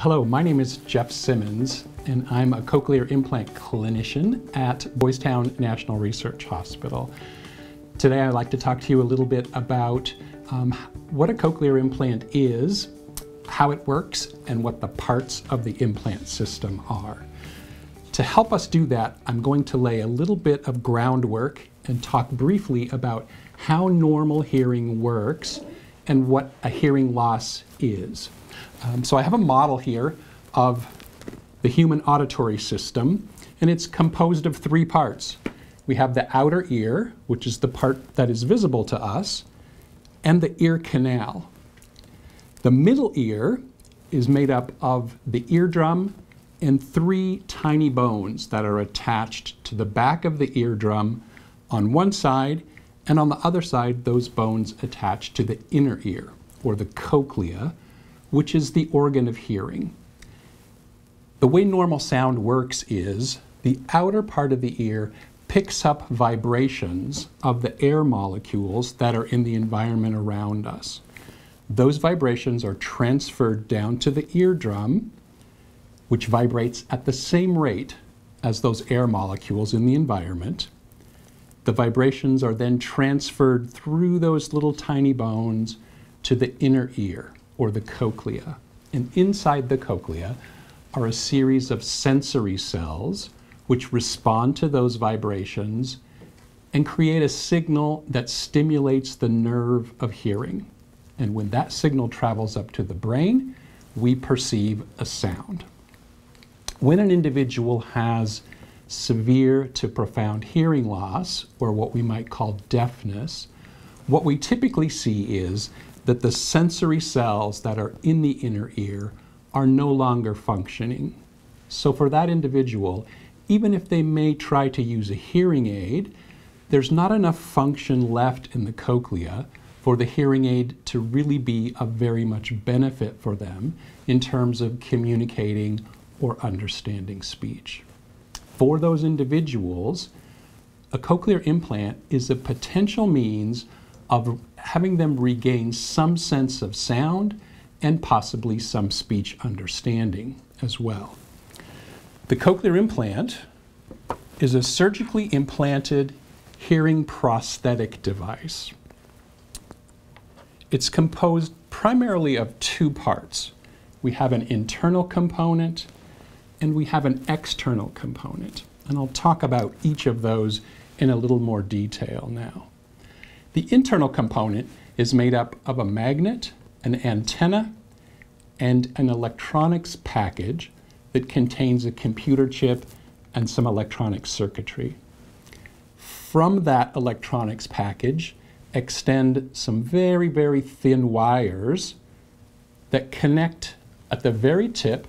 Hello, my name is Jeff Simmons, and I'm a cochlear implant clinician at Boys Town National Research Hospital. Today, I'd like to talk to you a little bit about um, what a cochlear implant is, how it works, and what the parts of the implant system are. To help us do that, I'm going to lay a little bit of groundwork and talk briefly about how normal hearing works and what a hearing loss is. Um, so I have a model here of the human auditory system, and it's composed of three parts. We have the outer ear, which is the part that is visible to us, and the ear canal. The middle ear is made up of the eardrum and three tiny bones that are attached to the back of the eardrum on one side, and on the other side, those bones attach to the inner ear, or the cochlea, which is the organ of hearing. The way normal sound works is the outer part of the ear picks up vibrations of the air molecules that are in the environment around us. Those vibrations are transferred down to the eardrum, which vibrates at the same rate as those air molecules in the environment. The vibrations are then transferred through those little tiny bones to the inner ear or the cochlea. And inside the cochlea are a series of sensory cells which respond to those vibrations and create a signal that stimulates the nerve of hearing. And when that signal travels up to the brain, we perceive a sound. When an individual has severe to profound hearing loss, or what we might call deafness, what we typically see is that the sensory cells that are in the inner ear are no longer functioning. So, for that individual, even if they may try to use a hearing aid, there's not enough function left in the cochlea for the hearing aid to really be of very much benefit for them in terms of communicating or understanding speech. For those individuals, a cochlear implant is a potential means of having them regain some sense of sound and possibly some speech understanding as well. The cochlear implant is a surgically implanted hearing prosthetic device. It's composed primarily of two parts. We have an internal component and we have an external component. And I'll talk about each of those in a little more detail now. The internal component is made up of a magnet, an antenna, and an electronics package that contains a computer chip and some electronic circuitry. From that electronics package extend some very, very thin wires that connect at the very tip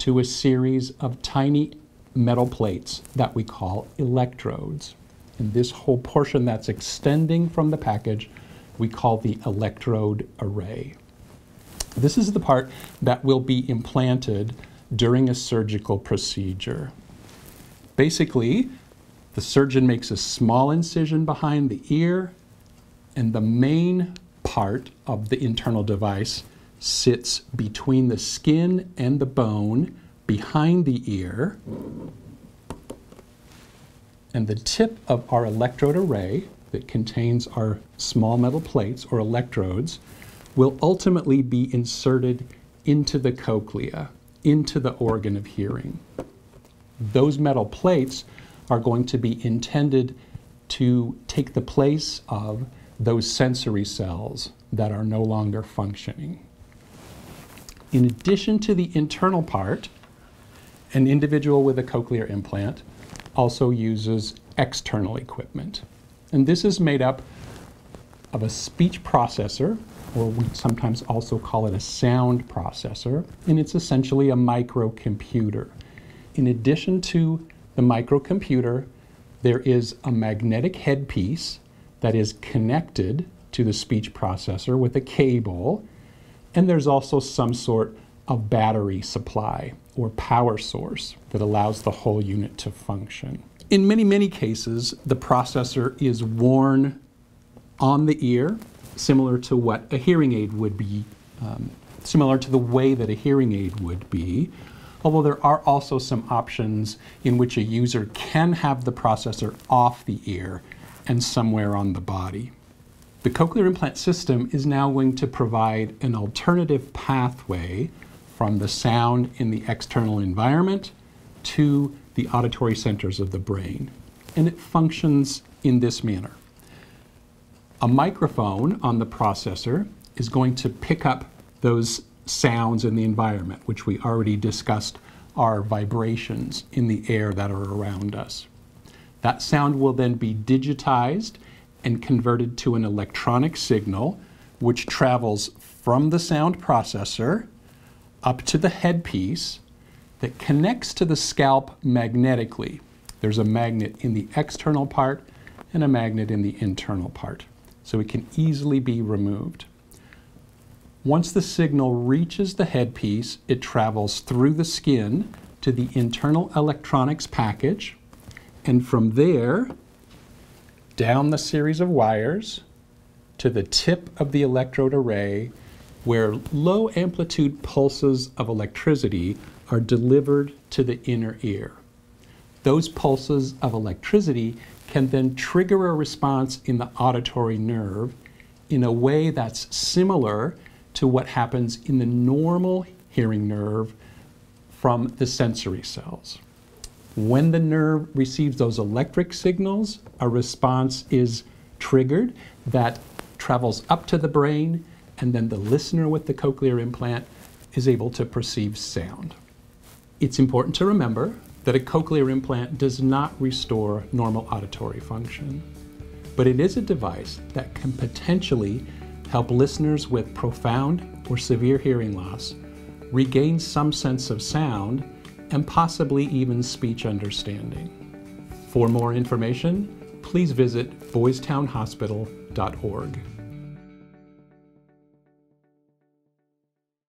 to a series of tiny metal plates that we call electrodes. And this whole portion that's extending from the package, we call the electrode array. This is the part that will be implanted during a surgical procedure. Basically, the surgeon makes a small incision behind the ear, and the main part of the internal device sits between the skin and the bone behind the ear and the tip of our electrode array that contains our small metal plates or electrodes will ultimately be inserted into the cochlea, into the organ of hearing. Those metal plates are going to be intended to take the place of those sensory cells that are no longer functioning. In addition to the internal part, an individual with a cochlear implant also uses external equipment. And this is made up of a speech processor, or we sometimes also call it a sound processor, and it's essentially a microcomputer. In addition to the microcomputer, there is a magnetic headpiece that is connected to the speech processor with a cable, and there's also some sort of battery supply or power source that allows the whole unit to function. In many, many cases, the processor is worn on the ear, similar to what a hearing aid would be um, similar to the way that a hearing aid would be, although there are also some options in which a user can have the processor off the ear and somewhere on the body. The cochlear implant system is now going to provide an alternative pathway from the sound in the external environment to the auditory centers of the brain. And it functions in this manner. A microphone on the processor is going to pick up those sounds in the environment, which we already discussed are vibrations in the air that are around us. That sound will then be digitized and converted to an electronic signal, which travels from the sound processor up to the headpiece that connects to the scalp magnetically. There's a magnet in the external part and a magnet in the internal part, so it can easily be removed. Once the signal reaches the headpiece, it travels through the skin to the internal electronics package, and from there, down the series of wires to the tip of the electrode array, where low amplitude pulses of electricity are delivered to the inner ear. Those pulses of electricity can then trigger a response in the auditory nerve in a way that's similar to what happens in the normal hearing nerve from the sensory cells. When the nerve receives those electric signals, a response is triggered that travels up to the brain, and then the listener with the cochlear implant is able to perceive sound. It's important to remember that a cochlear implant does not restore normal auditory function, but it is a device that can potentially help listeners with profound or severe hearing loss regain some sense of sound and possibly even speech understanding. For more information, please visit boystownhospital.org.